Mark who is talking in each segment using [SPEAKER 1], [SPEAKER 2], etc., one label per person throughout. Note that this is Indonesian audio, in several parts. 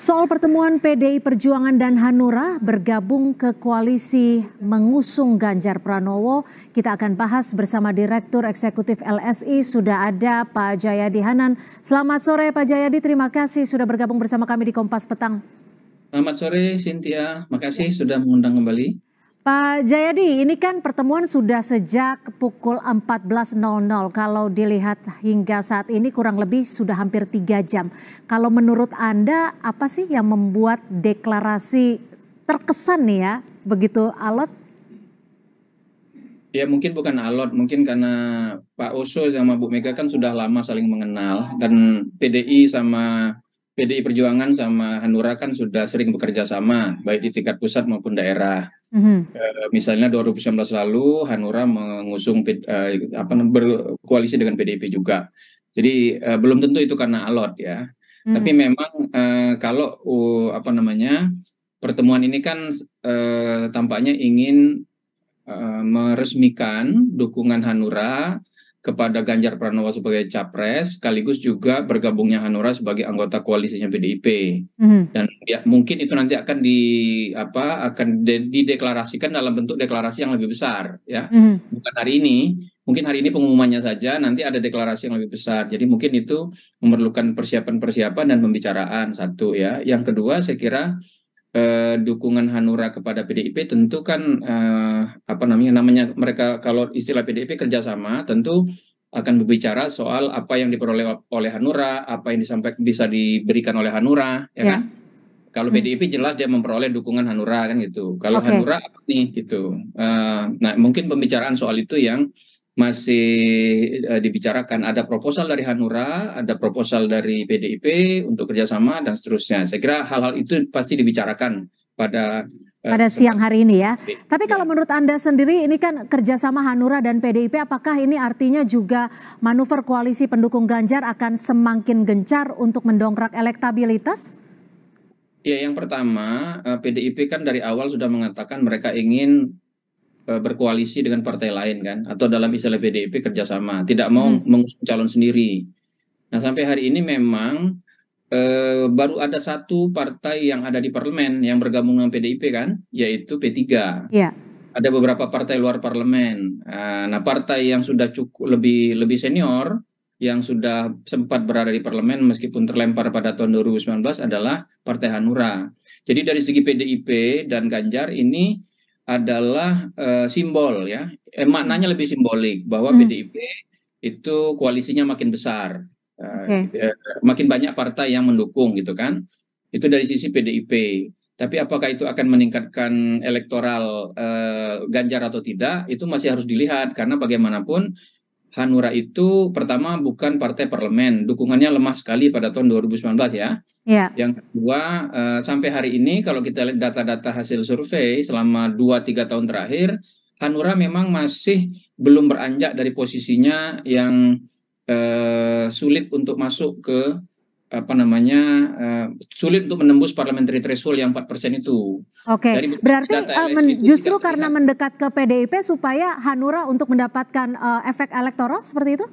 [SPEAKER 1] Soal pertemuan PDI Perjuangan dan Hanura bergabung ke koalisi mengusung Ganjar Pranowo, kita akan bahas bersama Direktur Eksekutif LSI sudah ada Pak Jayadi Hanan. Selamat sore Pak Jayadi, terima kasih sudah bergabung bersama kami di Kompas Petang.
[SPEAKER 2] Selamat sore Cynthia, makasih sudah mengundang kembali.
[SPEAKER 1] Pak Jayadi, ini kan pertemuan sudah sejak pukul 14.00. Kalau dilihat hingga saat ini kurang lebih sudah hampir tiga jam. Kalau menurut Anda apa sih yang membuat deklarasi terkesan nih ya begitu alot?
[SPEAKER 2] Ya mungkin bukan alot, mungkin karena Pak Oso sama Bu Mega kan sudah lama saling mengenal dan PDI sama PDI Perjuangan sama Hanura kan sudah sering bekerja sama baik di tingkat pusat maupun daerah. Mm-hmm. Uh, misalnya 2019 lalu Hanura mengusung uh, apa berkoalisi dengan PDIP juga. Jadi uh, belum tentu itu karena alot ya. Mm. Tapi memang uh, kalau uh, apa namanya pertemuan ini kan uh, tampaknya ingin uh, meresmikan dukungan Hanura kepada Ganjar Pranowo sebagai capres, sekaligus juga bergabungnya Hanura sebagai anggota koalisinya PDIP. Mm-hmm. Dan ya mungkin itu nanti akan di apa akan de, dideklarasikan dalam bentuk deklarasi yang lebih besar, ya. Mm-hmm. Bukan hari ini, mungkin hari ini pengumumannya saja, nanti ada deklarasi yang lebih besar. Jadi mungkin itu memerlukan persiapan-persiapan dan pembicaraan satu ya. Yang kedua, saya kira eh, dukungan Hanura kepada PDIP tentu kan eh, apa namanya namanya mereka kalau istilah PDIP kerjasama tentu akan berbicara soal apa yang diperoleh oleh Hanura, apa yang disampaikan bisa diberikan oleh Hanura, ya, ya. kan? Kalau hmm. PDIP jelas dia memperoleh dukungan Hanura kan gitu. Kalau okay. Hanura apa nih gitu. Uh, nah mungkin pembicaraan soal itu yang masih uh, dibicarakan. Ada proposal dari Hanura, ada proposal dari PDIP untuk kerjasama dan seterusnya. Saya kira hal-hal itu pasti dibicarakan pada
[SPEAKER 1] uh, pada siang hari ini ya. Tapi kalau menurut Anda sendiri ini kan kerjasama Hanura dan PDIP, apakah ini artinya juga manuver koalisi pendukung Ganjar akan semakin gencar untuk mendongkrak elektabilitas?
[SPEAKER 2] Ya, yang pertama eh, PDIP kan dari awal sudah mengatakan mereka ingin Eh, berkoalisi dengan partai lain kan atau dalam istilah PDIP kerjasama tidak mau hmm. mengusung calon sendiri. Nah sampai hari ini memang eh, baru ada satu partai yang ada di parlemen yang bergabung dengan PDIP kan yaitu P3. Yeah. Ada beberapa partai luar parlemen. Eh, nah partai yang sudah cukup lebih lebih senior yang sudah sempat berada di parlemen meskipun terlempar pada tahun 2019 adalah Partai Hanura. Jadi dari segi PDIP dan Ganjar ini adalah uh, simbol ya. Eh, maknanya lebih simbolik bahwa hmm. PDIP itu koalisinya makin besar. Uh, okay. makin banyak partai yang mendukung gitu kan. Itu dari sisi PDIP. Tapi apakah itu akan meningkatkan elektoral uh, Ganjar atau tidak, itu masih harus dilihat karena bagaimanapun Hanura itu pertama bukan partai parlemen, dukungannya lemah sekali pada tahun 2019 ya. ya. Yang kedua, uh, sampai hari ini kalau kita lihat data-data hasil survei selama 2-3 tahun terakhir, Hanura memang masih belum beranjak dari posisinya yang uh, sulit untuk masuk ke apa namanya uh, sulit untuk menembus parliamentary threshold yang 4% itu.
[SPEAKER 1] Oke. Okay. Berarti uh, men, justru karena mendekat ke PDIP supaya Hanura untuk mendapatkan uh, efek elektoral seperti itu?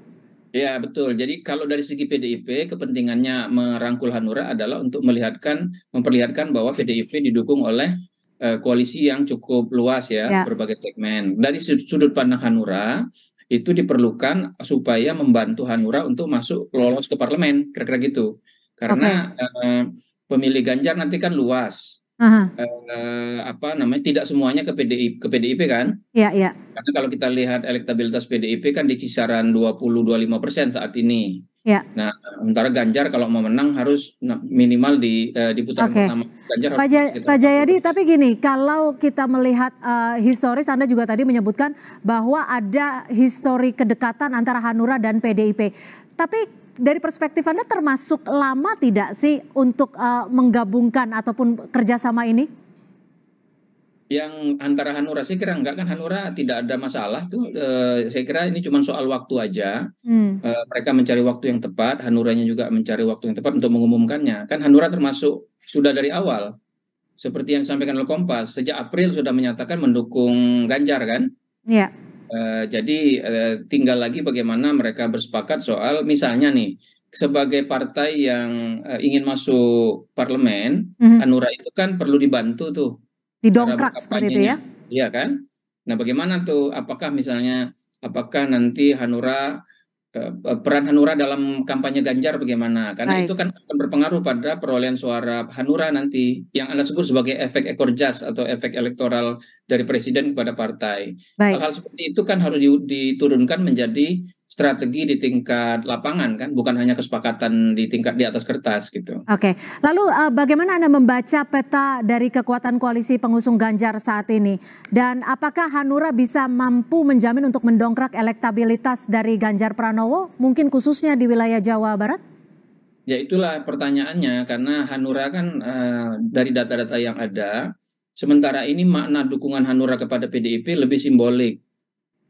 [SPEAKER 2] Ya betul. Jadi kalau dari segi PDIP kepentingannya merangkul Hanura adalah untuk melihatkan memperlihatkan bahwa PDIP didukung oleh uh, koalisi yang cukup luas ya, ya berbagai segmen. Dari sudut pandang Hanura itu diperlukan supaya membantu Hanura untuk masuk lolos ke parlemen kira-kira gitu. Karena okay. uh, eh, pemilih Ganjar nanti kan luas. Uh, uh, apa namanya tidak semuanya ke PDI ke PDIP kan?
[SPEAKER 1] Iya yeah, iya.
[SPEAKER 2] Karena kalau kita lihat elektabilitas PDIP kan di kisaran 20-25 persen saat ini Ya. Nah, sementara Ganjar kalau mau menang harus minimal di uh, di putaran okay. pertama
[SPEAKER 1] Ganjar Pak, Jay, Pak Jayadi, tapi gini, kalau kita melihat uh, historis Anda juga tadi menyebutkan bahwa ada histori kedekatan antara Hanura dan PDIP. Tapi dari perspektif Anda termasuk lama tidak sih untuk uh, menggabungkan ataupun kerjasama ini?
[SPEAKER 2] Yang antara Hanura saya kira enggak kan Hanura tidak ada masalah tuh e, saya kira ini cuma soal waktu aja hmm. e, mereka mencari waktu yang tepat Hanuranya juga mencari waktu yang tepat untuk mengumumkannya kan Hanura termasuk sudah dari awal seperti yang disampaikan oleh Kompas sejak April sudah menyatakan mendukung Ganjar kan ya e, jadi e, tinggal lagi bagaimana mereka bersepakat soal misalnya nih sebagai partai yang ingin masuk parlemen, mm-hmm. Hanura itu kan perlu dibantu tuh.
[SPEAKER 1] Didongkrak seperti itu ya?
[SPEAKER 2] Iya kan? Nah, bagaimana tuh? Apakah misalnya, apakah nanti Hanura Eh, eh, peran Hanura dalam kampanye Ganjar bagaimana? Karena Baik. itu kan akan berpengaruh pada perolehan suara Hanura nanti yang Anda sebut sebagai efek ekor jas atau efek elektoral dari presiden kepada partai. Hal-hal seperti itu kan harus diturunkan menjadi strategi di tingkat lapangan kan, bukan hanya kesepakatan di tingkat di atas kertas gitu.
[SPEAKER 1] Oke, lalu uh, bagaimana Anda membaca peta dari kekuatan koalisi pengusung Ganjar saat ini? Dan apakah Hanura bisa mampu menjamin untuk mendongkrak elektabilitas dari Ganjar Pranowo, mungkin khususnya di wilayah Jawa Barat?
[SPEAKER 2] Ya itulah pertanyaannya, karena Hanura kan uh, dari data-data yang ada, sementara ini makna dukungan Hanura kepada PDIP lebih simbolik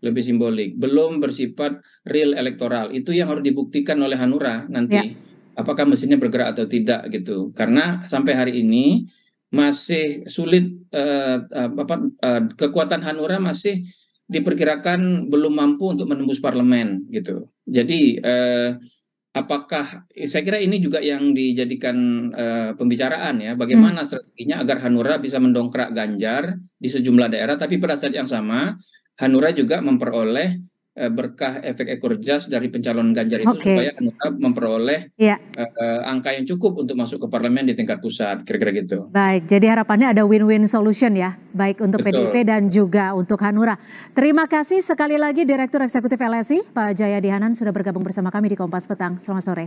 [SPEAKER 2] lebih simbolik, belum bersifat real elektoral. Itu yang harus dibuktikan oleh Hanura nanti. Ya. Apakah mesinnya bergerak atau tidak gitu. Karena sampai hari ini masih sulit uh, apa uh, kekuatan Hanura masih diperkirakan belum mampu untuk menembus parlemen gitu. Jadi uh, apakah saya kira ini juga yang dijadikan uh, pembicaraan ya bagaimana hmm. strateginya agar Hanura bisa mendongkrak Ganjar di sejumlah daerah tapi pada saat yang sama Hanura juga memperoleh uh, berkah efek ekor jas dari pencalon Ganjar itu okay. supaya Hanura memperoleh yeah. Iya. uh, angka yang cukup untuk masuk ke parlemen di tingkat pusat, kira-kira gitu.
[SPEAKER 1] Baik, jadi harapannya ada win-win solution ya, baik untuk Betul. PDIP dan juga untuk Hanura. Terima kasih sekali lagi Direktur Eksekutif LSI, Pak Jaya Dihanan sudah bergabung bersama kami di Kompas Petang. Selamat sore.